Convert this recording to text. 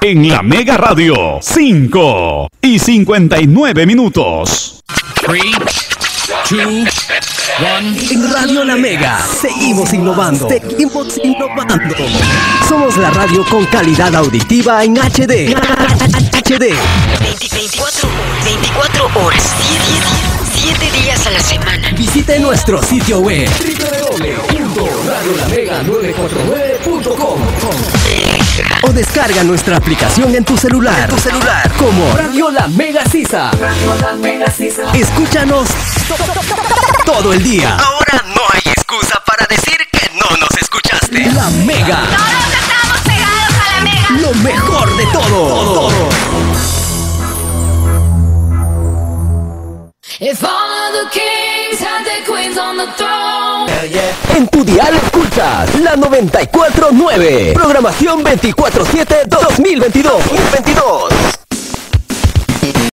en la Mega Radio. 5 y 59 minutos. 3, 2, 1. En Radio La Mega seguimos innovando. Seguimos innovando. Somos la radio con calidad auditiva en HD. HD. 24, 24 horas, 7 días a la semana. Visite nuestro sitio web www.radiolamega949.com o descarga nuestra aplicación en tu celular. En tu celular como Radio La Mega Sisa. Escúchanos todo el día. Ahora no hay excusa para decir que no nos escuchaste. La Mega. Todos estamos pegados a la mega. Lo mejor de todo. If all of the kings En tu dial escuchas la 949. Programación 24-7 2022. 2022.